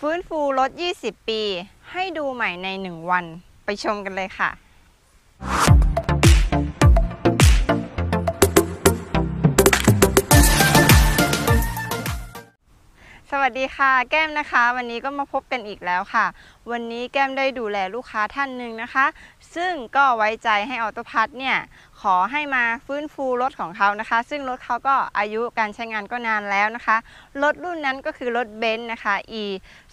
ฟื้นฟูรถ 20 ปี ให้ดูใหม่ใน 1 วัน ไปชมกันเลยค่ะ วัสดีค่ะ แก้มนะคะ วันนี้ก็มาพบกันอีกแล้วค่ะ วันนี้แก้มได้ดูแลลูกค้าท่านหนึ่งนะคะ ซึ่งก็ไว้ใจให้ออโตพัทเนี่ยขอให้มาฟื้นฟูรถของเขานะคะ ซึ่งรถเขาก็อายุการใช้งานก็นานแล้วนะคะ รถรุ่นนั้นก็คือรถเบนซ์นะคะ e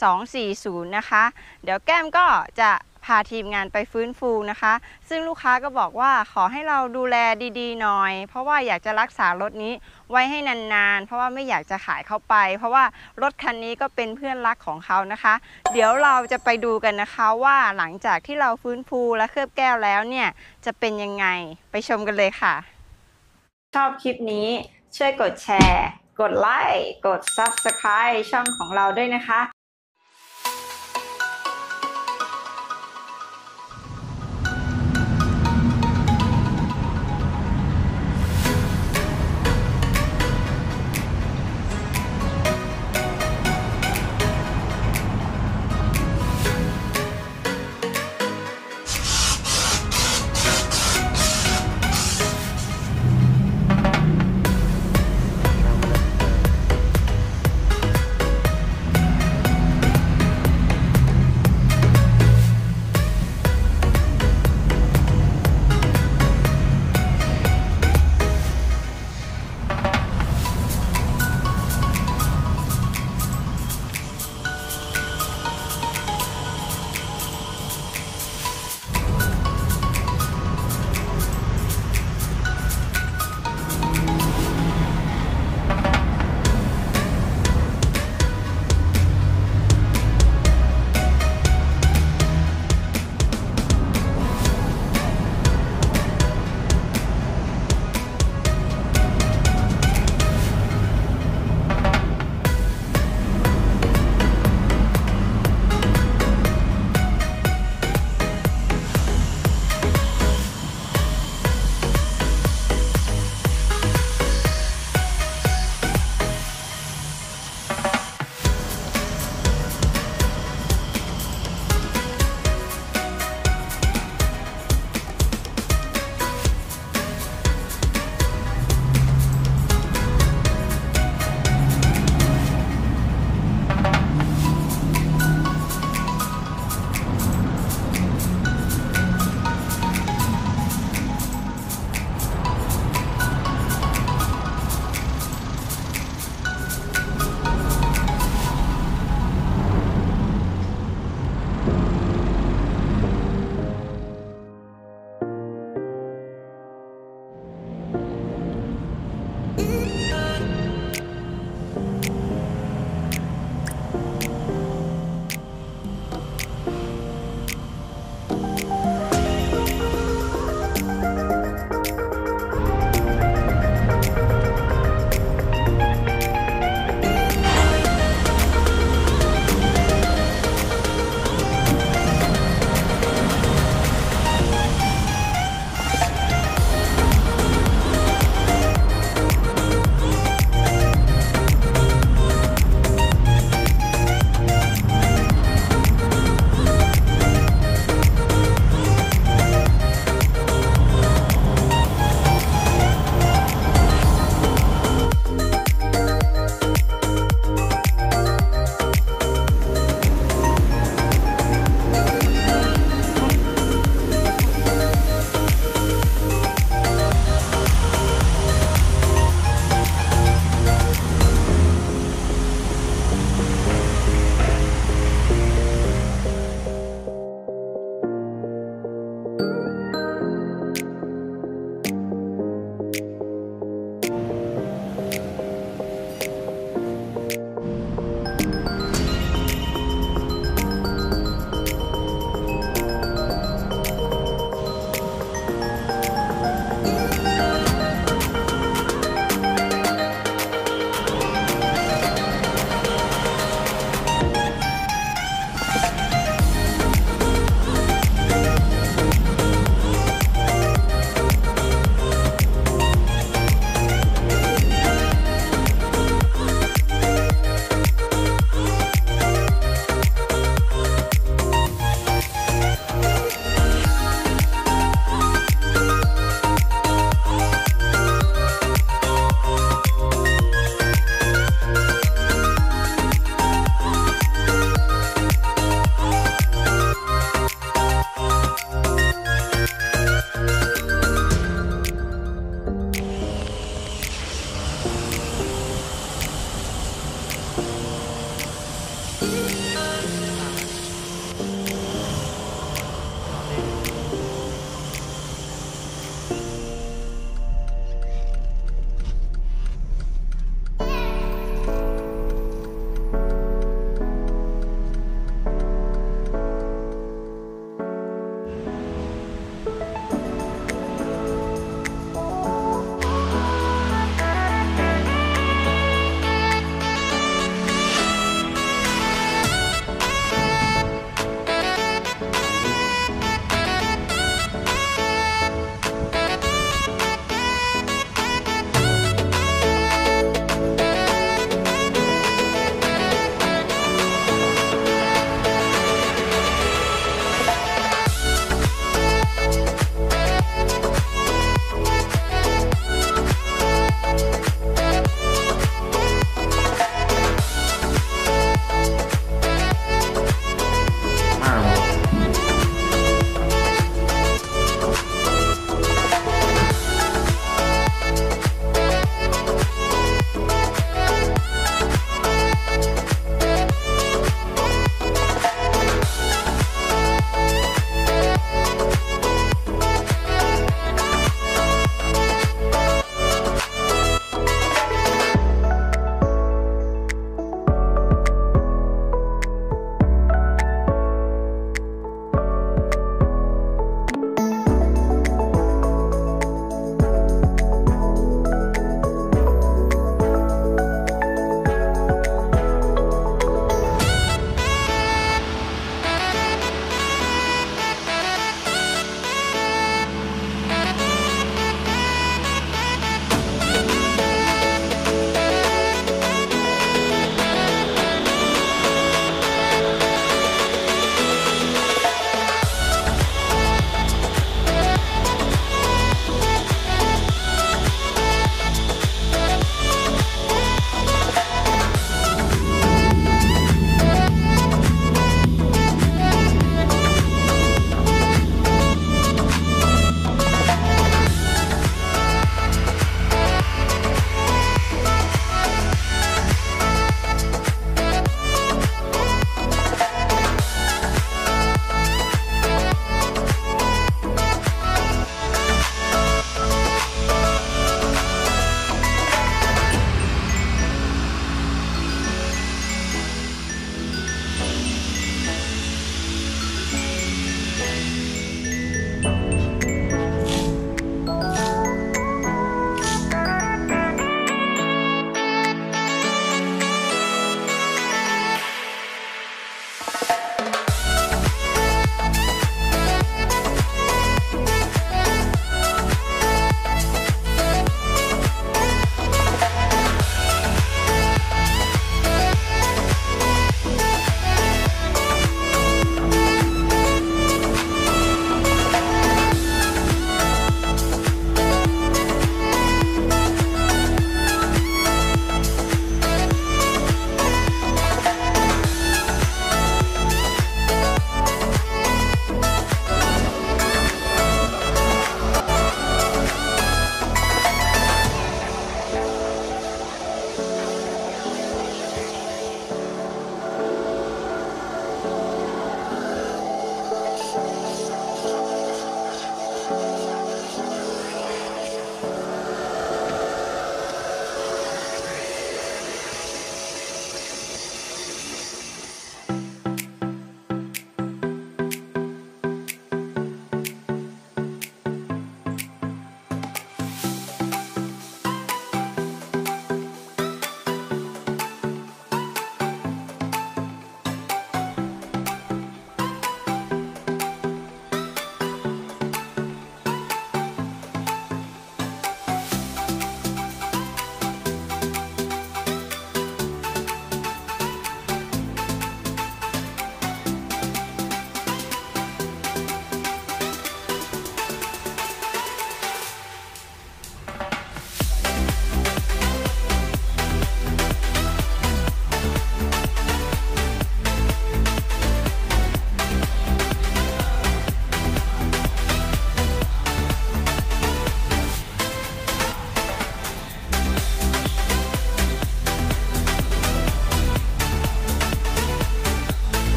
2 4 0นะคะ เดี๋ยวแก้มก็จะ พาทีมงานไปฟื้นฟูนะคะ ซึ่งลูกค้าก็บอกว่าขอให้เราดูแลดีๆหน่อย เพราะว่าอยากจะรักษารถนี้ไว้ให้นานๆ เพราะว่าไม่อยากจะขายเข้าไป เพราะว่ารถคันนี้ก็เป็นเพื่อนรักของเขานะคะ เดี๋ยวเราจะไปดูกันนะคะว่าหลังจากที่เราฟื้นฟูและเคลือบแก้วแล้วเนี่ยจะเป็นยังไงไปชมกันเลยค่ะ ชอบคลิปนี้ช่วยกดแชร์ กดไลค์กด Subscribe ช่องของเราด้วยนะคะ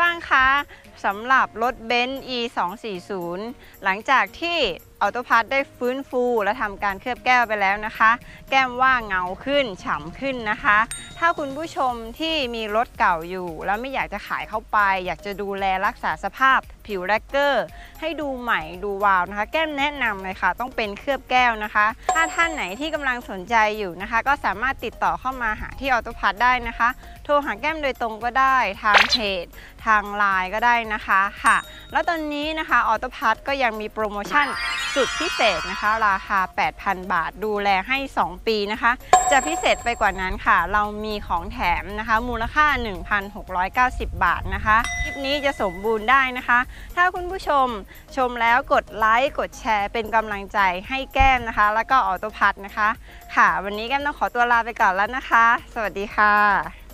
บ้างคะสำหรับรถเบนซ์ E 2 4 0 หลังจากที่ออโตพาร์ได้ฟื้นฟู และทำการเคลือบแก้วไปแล้วนะคะ แก้มว่าเงาขึ้นฉ่ำขึ้นนะคะ ถ้าคุณผู้ชมที่มีรถเก่าอยู่ แล้วไม่อยากจะขายเข้าไป อยากจะดูแลรักษาสภาพ ผิวแลคเกอร์ ให้ดูใหม่ดูวาวนะคะ แก้มแนะนำเลยค่ะ ต้องเป็นเคลือบแก้วนะคะ ถ้าท่านไหนที่กำลังสนใจอยู่นะคะ ก็สามารถติดต่อเข้ามาหาที่ออโตพาร์ได้นะคะ โทรหาแก้มโดยตรงก็ได้ทางเพจทางไลน์ก็ได้นะคะค่ะ แล้วตอนนี้นะคะออโตพัทก็ยังมีโปรโมชั่นสุดพิเศษนะคะ ราคา 8,000 บาทดูแลให้ 2 ปีนะคะ จะพิเศษไปกว่านั้นค่ะ เรามีของแถมนะคะ มูลค่า 1,690 บาทนะคะ คลิปนี้จะสมบูรณ์ได้นะคะ ถ้าคุณผู้ชมชมแล้วกดไลค์กดแชร์เป็นกำลังใจให้แก้มนะคะ แล้วก็ออโตพัทนะคะ ค่ะ วันนี้แก้มต้องขอตัวลาไปก่อนแล้วนะคะ สวัสดีค่ะ